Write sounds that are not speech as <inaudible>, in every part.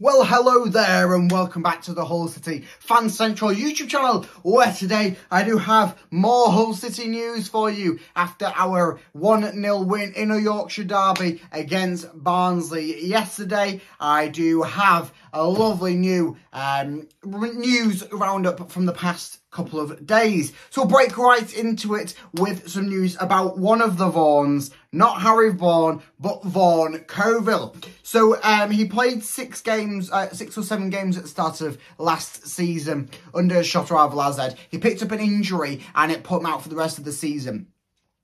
Well, hello there and welcome back to the Hull City Fan Central YouTube channel where today I do have more Hull City news for you after our 1-0 win in a Yorkshire derby against Barnsley yesterday. I do have a lovely new um, news roundup from the past couple of days. So we'll break right into it with some news about one of the Vaughans, not Harry Vaughan, but Vaughn Covil. So um, he played six games, uh, six or seven games at the start of last season under Shota Arveladze. He picked up an injury and it put him out for the rest of the season.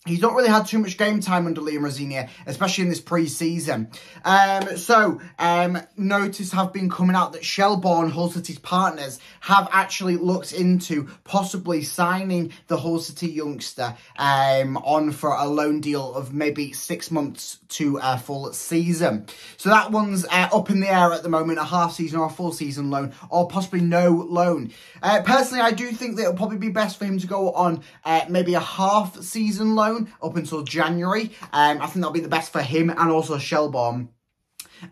He's not really had too much game time under Liam Rosenior, especially in this pre-season. Um, so, um, notice have been coming out that Shelbourne, Hull City's partners, have actually looked into possibly signing the Hull City youngster um, on for a loan deal of maybe six months to a full season. So that one's uh, up in the air at the moment, a half season or a full season loan, or possibly no loan. Uh, personally, I do think that it'll probably be best for him to go on uh, maybe a half season loan loan up until January. Um, I think that'll be the best for him and also Shelbourne.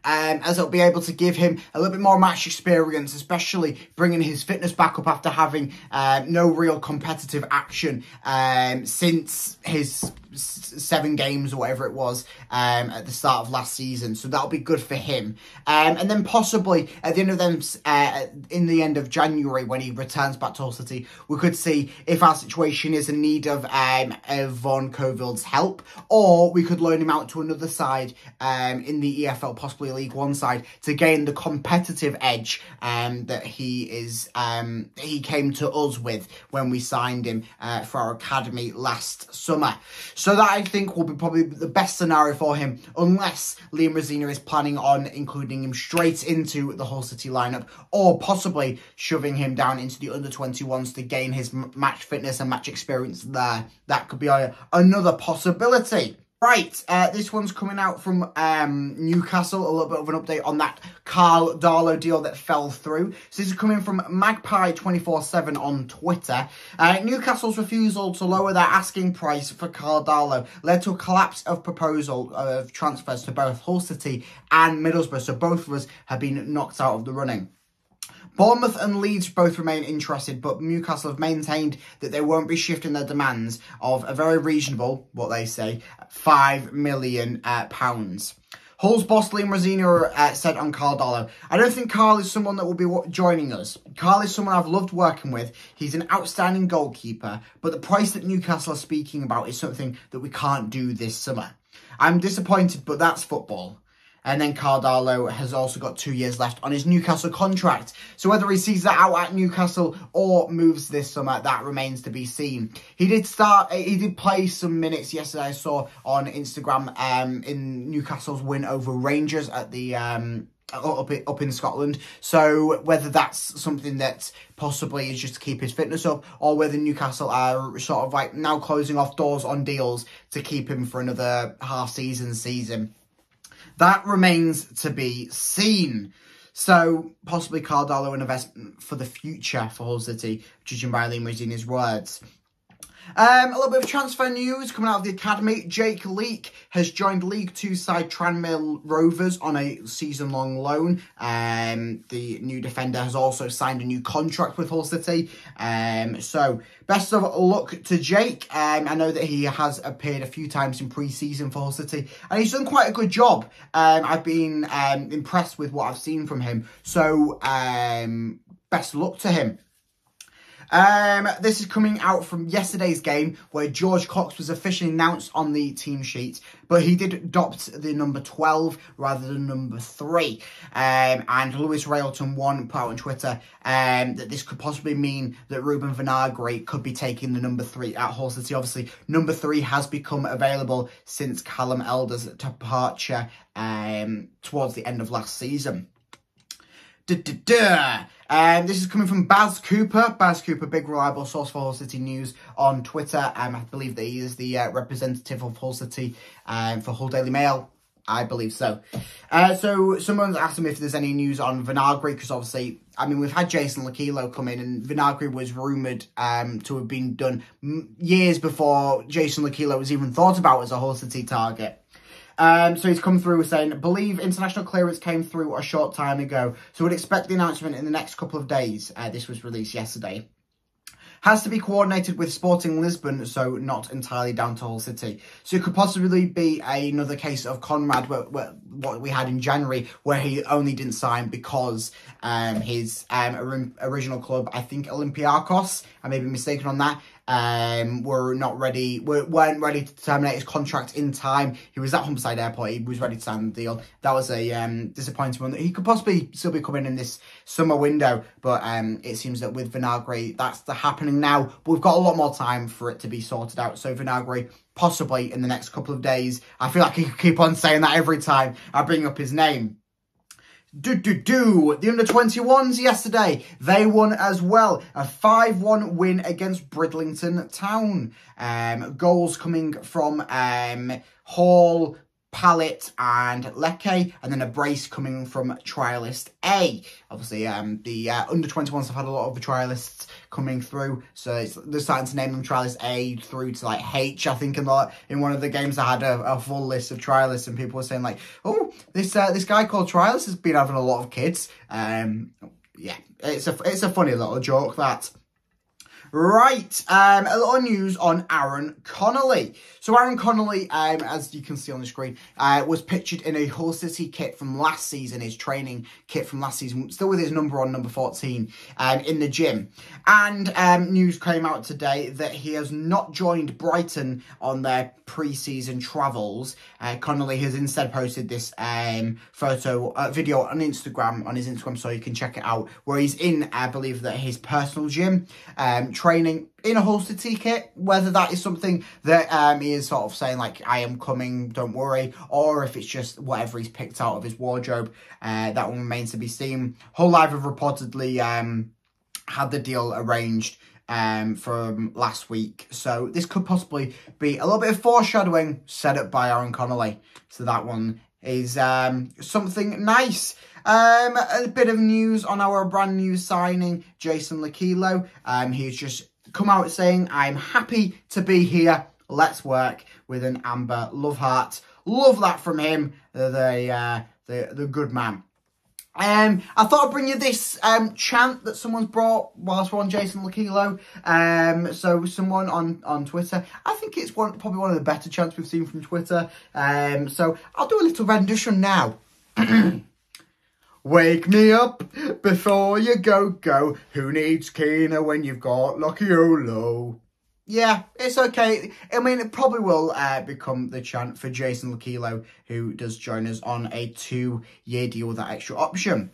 Um, as it'll be able to give him a little bit more match experience, especially bringing his fitness back up after having uh, no real competitive action um, since his seven games or whatever it was um, at the start of last season. So that'll be good for him. Um, and then possibly at the end of them, uh, in the end of January when he returns back to Hull City, we could see if our situation is in need of, um, of Vaughn Covil's help, or we could loan him out to another side um, in the EFL, possibly League One side, to gain the competitive edge um, that he is um, he came to us with when we signed him uh, for our academy last summer. So that I think will be probably the best scenario for him, unless Liam Rosenior is planning on including him straight into the Hull City lineup, or possibly shoving him down into the under 21s to gain his match fitness and match experience there. That could be a, another possibility. Right, uh, this one's coming out from um, Newcastle, a little bit of an update on that Karl Darlow deal that fell through. So this is coming from Magpie247 on Twitter. Uh, Newcastle's refusal to lower their asking price for Karl Darlow led to a collapse of proposal of transfers to both Hull City and Middlesbrough, so both of us have been knocked out of the running. Bournemouth and Leeds both remain interested, but Newcastle have maintained that they won't be shifting their demands of a very reasonable, what they say, £5 million. Uh, pounds. Hull's boss Liam Rosenior uh, said on Karl Darlow, I don't think Karl is someone that will be joining us. Karl is someone I've loved working with. He's an outstanding goalkeeper, but the price that Newcastle are speaking about is something that we can't do this summer. I'm disappointed, but that's football. And then Karl Darlow has also got two years left on his Newcastle contract. So whether he sees that out at Newcastle or moves this summer, that remains to be seen. He did start, he did play some minutes yesterday, I saw on Instagram, um, in Newcastle's win over Rangers at the, um, up up in Scotland. So whether that's something that possibly is just to keep his fitness up, or whether Newcastle are sort of like now closing off doors on deals to keep him for another half season season. That remains to be seen. So, possibly Karl Darlow an investment for the future for Hull City, judging by Liam Rosenior's words. Um, a little bit of transfer news coming out of the academy. Jake Leake has joined League Two side Tranmere Rovers on a season-long loan. Um, the new defender has also signed a new contract with Hull City. Um, so best of luck to Jake. Um, I know that he has appeared a few times in pre-season for Hull City, and he's done quite a good job. Um, I've been um, impressed with what I've seen from him. So best luck to him. Um, this is coming out from yesterday's game where George Cox was officially announced on the team sheet, but he did adopt the number 12 rather than number 3. Um, and Lewis Railton one put out on Twitter um, that this could possibly mean that Ruben Vinagre could be taking the number 3 at Hull City. Obviously, number 3 has become available since Callum Elder's departure um, towards the end of last season. Duh. Um, this is coming from Baz Cooper. Baz Cooper, big reliable source for Hull City News on Twitter. Um, I believe that he is the uh, representative of Hull City um, for Hull Daily Mail. I believe so. Uh, so someone's asked him if there's any news on Vinagre, because obviously, I mean, we've had Jason Lokilo come in, and Vinagre was rumoured um, to have been done years before Jason Lokilo was even thought about as a Hull City target. Um, so he's come through saying, believe international clearance came through a short time ago. So we'd expect the announcement in the next couple of days. Uh, this was released yesterday has to be coordinated with Sporting Lisbon, so not entirely down to Hull City. So it could possibly be another case of Conrad, where, where, what we had in January, where he only didn't sign because um, his um, original club, I think Olympiacos, I may be mistaken on that, um, were not ready, were, weren't ready to terminate his contract in time. He was at Humberside Airport. He was ready to sign the deal. That was a um, disappointing one. He could possibly still be coming in this summer window, but um, it seems that with Vinagre, that's the happening now. But we've got a lot more time for it to be sorted out. So Vinagre, possibly in the next couple of days. I feel like he could keep on saying that every time I bring up his name. Do do do. The under 21s yesterday, they won as well. A 5-1 win against Bridlington Town. Um, goals coming from um, Hall, Pallet and Lecce, and then a brace coming from Trialist A. Obviously, um, the uh, under 21s have had a lot of the trialists coming through, so they're starting to name them Trialist A through to like H. I think in the in one of the games I had a, a full list of trialists, and people were saying like, "Oh, this uh, this guy called Trialist has been having a lot of kids." Um, yeah, it's a it's a funny little joke that. Right, um, a of news on Aaron Connolly. So Aaron Connolly, um, as you can see on the screen, uh, was pictured in a Hull City kit from last season, his training kit from last season, still with his number on number 14 um, in the gym. And um, news came out today that he has not joined Brighton on their pre-season travels. Uh, Connolly has instead posted this um, photo, uh, video on Instagram, on his Instagram, so you can check it out, where he's in, I believe, that his personal gym, um, training in a Hull City kit, whether that is something that um, he is sort of saying like, I am coming, don't worry, or if it's just whatever he's picked out of his wardrobe, uh, that one remains to be seen. Hull Live have reportedly um, had the deal arranged um, from last week. So this could possibly be a little bit of foreshadowing set up by Aaron Connolly. So that one is um, something nice. Um, a bit of news on our brand new signing, Jason Lokilo. Um, he's just come out saying, I'm happy to be here. Let's work with an Amber Love Heart. Love that from him, the, uh, the, the good man. Um, I thought I'd bring you this um, chant that someone's brought whilst we're on Jason Lokilo. Um, so someone on, on Twitter, I think it's one probably one of the better chants we've seen from Twitter. Um, so I'll do a little rendition now. <clears throat> Wake me up before you go, go. Who needs Keener when you've got Lokilo? Yeah, it's okay. I mean, it probably will uh, become the chant for Jason Lokilo, who does join us on a two-year deal with that extra option.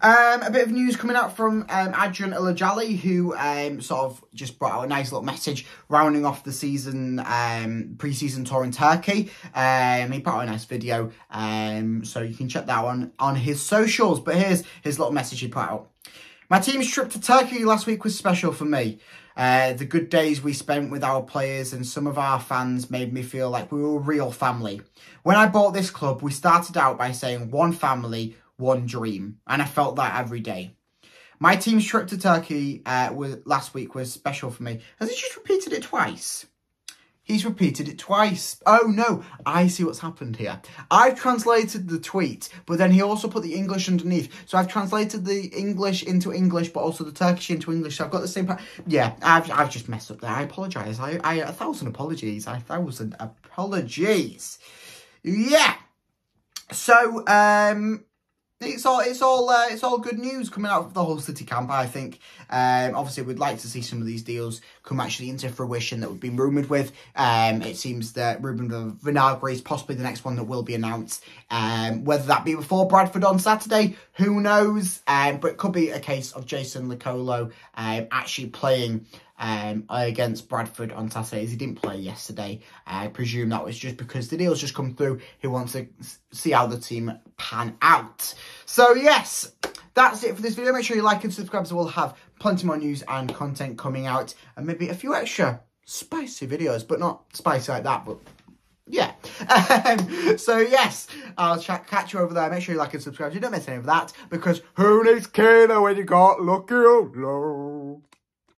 Um, a bit of news coming out from um, Acun Ilicali, who um, sort of just brought out a nice little message rounding off the season, um, pre-season tour in Turkey. Um, he put out a nice video, um, so you can check that one on his socials. But here's his little message he put out. My team's trip to Turkey last week was special for me. Uh, the good days we spent with our players and some of our fans made me feel like we were a real family. When I bought this club, we started out by saying one family, one dream, and I felt that every day. My team's trip to Turkey uh, was, last week was special for me. Has he just repeated it twice? He's repeated it twice. Oh no, I see what's happened here. I've translated the tweet, but then he also put the English underneath. So I've translated the English into English, but also the Turkish into English. So I've got the same. Yeah, I've I've just messed up there. I apologise. I, I a thousand apologies. A thousand apologies. Yeah. So um it's all it's all uh, it's all good news coming out of the Hull City camp. I think. Um, obviously, we'd like to see some of these deals come actually into fruition that we've been rumoured with. Um, it seems that Ruben Vinagre is possibly the next one that will be announced. Um, whether that be before Bradford on Saturday, who knows? Um, but it could be a case of Jason Lokilo um, actually playing um, against Bradford on Saturday. He didn't play yesterday. I presume that was just because the deal's just come through. He wants to see how the team pan out. So yes, that's it for this video. Make sure you like and subscribe so we'll have plenty more news and content coming out and maybe a few extra spicy videos, but not spicy like that, but yeah. Um, <laughs> so yes, I'll catch you over there. Make sure you like and subscribe. You don't miss any of that because who needs Kano when you got Lucky Low?